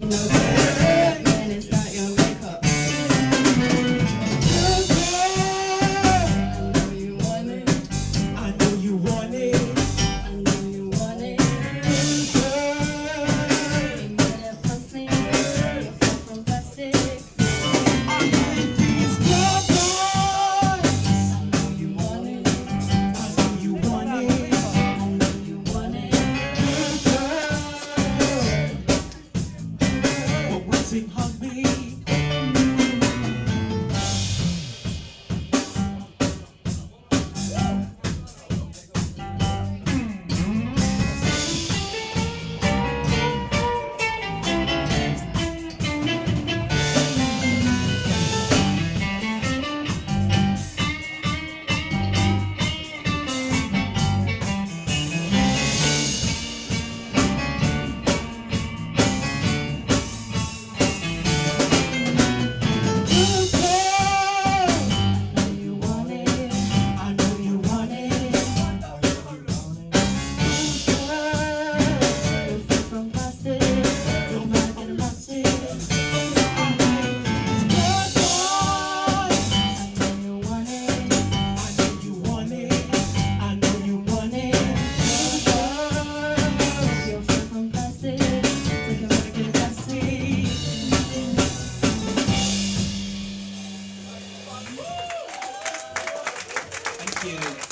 You know, dancing hug me. Thank you.